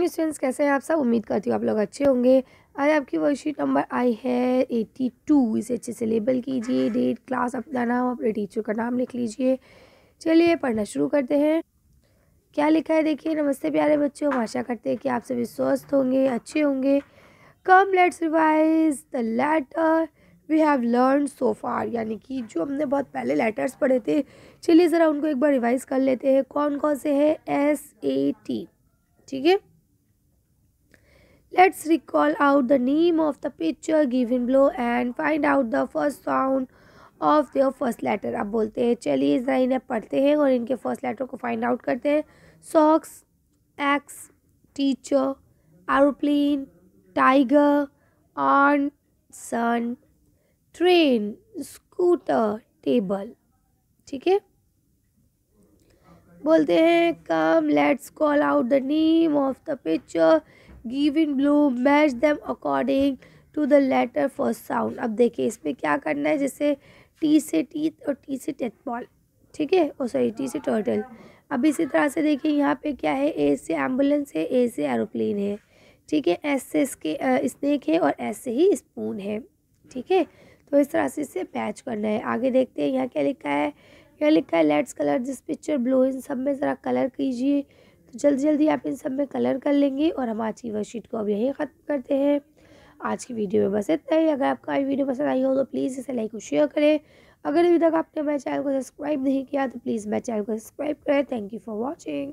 Morning students कैसे हैं आप सब? उम्मीद करती हूँ आप लोग अच्छे होंगे। आज आपकी वर्कशीट नंबर आई है एटी टू इसे अच्छे से लेबल कीजिए डेट क्लास अपना नाम अपने टीचर का नाम लिख लीजिए। चलिए पढ़ना शुरू करते हैं। क्या लिखा है? देखिए, नमस्ते प्यारे बच्चों। आशा करते हैं कि आप सभी स्वस्थ होंगे, अच्छे होंगे। Come let's revise the letter we have learn so far यानी कि जो हमने बहुत पहले लेटर्स पढ़े थे। चलिए ज़रा उनको एक बार रिवाइज कर लेते हैं। कौन कौन से हैं? एस ए टी ठीक है? Let's recall out the name of the picture given below and find out the first sound of their first letter अब बोलते हैं, चलिए ज़रा इन्हें पढ़ते हैं और इनके फ़र्स्ट लेटर को फाइंड आउट करते हैं। Socks axe teacher aeroplane tiger on sun train scooter table ठीक है? बोलते हैं come let's call out the name of the picture give in blue, match them according to the letter first sound. अब देखिए, इसमें क्या करना है, जैसे टी से टीथ और टी से टेथ बॉल ठीक है? और सॉरी टी से टर्टल अब इसी तरह से देखिए, यहाँ पे क्या है ए से एंबुलेंस है ए से एरोप्लेन है, ठीक है? एस से इसके स्नेक है और एस से ही स्पून है, ठीक है? तो इस तरह से इसे मैच करना है। आगे देखते हैं, यहाँ क्या लिखा है? यहाँ लिखा है let's colour this picture blue इन सब में ज़रा कलर कीजिए। तो जल्दी जल्दी आप इन सब में कलर कर लेंगे और हम आज की वर्कशीट को अब यहीं ख़त्म करते हैं। आज की वीडियो में बस इतना ही। अगर आपका आज वीडियो पसंद आई हो तो प्लीज़ इसे लाइक और शेयर करें। अगर अभी तक आपने मेरे चैनल को सब्सक्राइब नहीं किया तो प्लीज़ मेरे चैनल को सब्सक्राइब करें। Thank you for watching